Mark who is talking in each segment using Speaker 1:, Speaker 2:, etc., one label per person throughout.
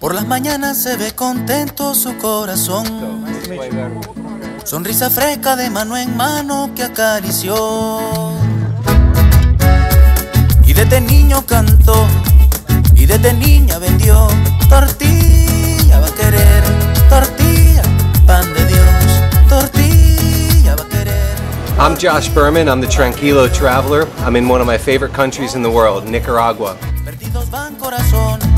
Speaker 1: Por las mañanas se ve contento su corazón. Sonrisa fresca de mano en mano que acarició. Y desde niño cantó, y desde niña vendió tortilla va a querer, tortilla, pan de Dios, tortilla va a querer.
Speaker 2: I'm Josh Berman. I'm the Tranquilo Traveler. I'm in one of my favorite countries in the world, Nicaragua.
Speaker 1: Perdidos van corazón.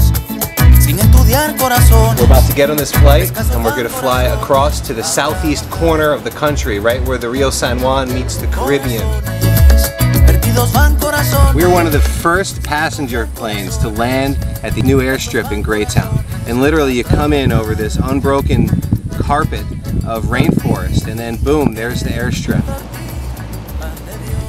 Speaker 2: We're about to get on this flight and we're going to fly across to the southeast corner of the country, right where the Rio San Juan meets the Caribbean.
Speaker 1: Perdidos van corazones.
Speaker 2: We were one of the first passenger planes to land at the new airstrip in Greytown. And literally you come in over this unbroken carpet of rainforest and then boom, there's the airstrip.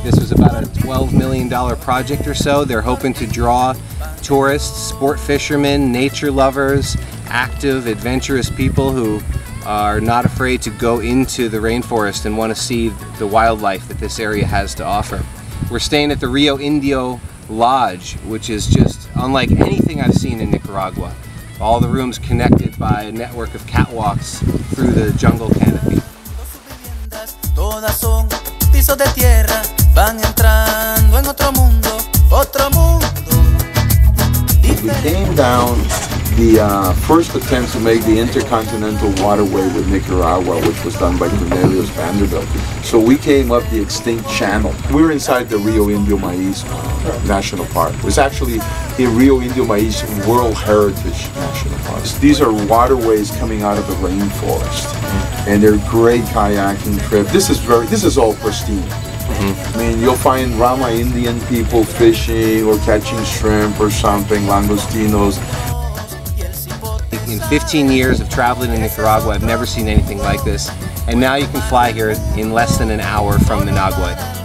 Speaker 2: This was about a $12 million project or so. They're hoping to draw tourists, sport fishermen, nature lovers, active, adventurous people who are not afraid to go into the rainforest and want to see the wildlife that this area has to offer. We're staying at the Rio Indio Lodge, which is just unlike anything I've seen in Nicaragua. All the rooms connected by a network of catwalks through the jungle canopy.
Speaker 1: Van entrando en otro mundo, otro mundo.
Speaker 3: We came down the uh, first attempt to make the intercontinental waterway with Nicaragua, which was done by Cornelius Vanderbilt. So we came up the extinct channel. We're inside the Rio Indio Maiz uh, National Park. It's actually the Rio Indio Maiz World Heritage National Park. These are waterways coming out of the rainforest, and they're great kayaking trip. This is very, this is all pristine. Mm-hmm. I mean, you'll find Rama Indian people fishing or catching shrimp or something, langostinos.
Speaker 2: In 15 years of traveling in Nicaragua, I've never seen anything like this. And now you can fly here in less than an hour from Managua.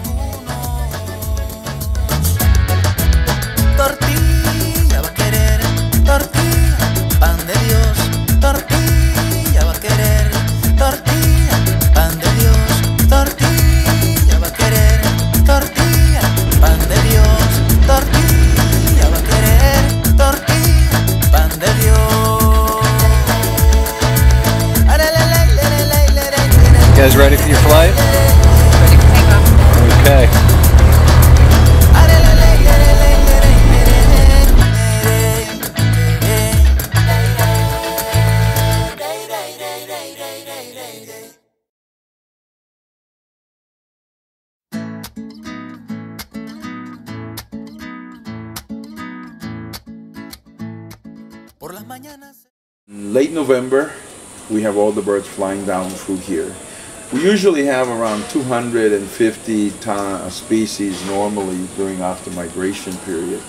Speaker 2: Guys ready for your flight? Okay.
Speaker 3: Late November, we have all the birds flying down through here. We usually have around 250 ton species normally during after migration period,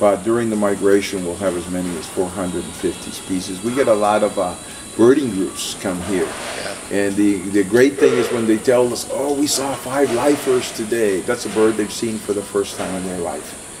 Speaker 3: but during the migration we'll have as many as 450 species. We get a lot of uh, birding groups come here. And the, the great thing is when they tell us, oh, we saw five lifers today. That's a bird they've seen for the first time in their life.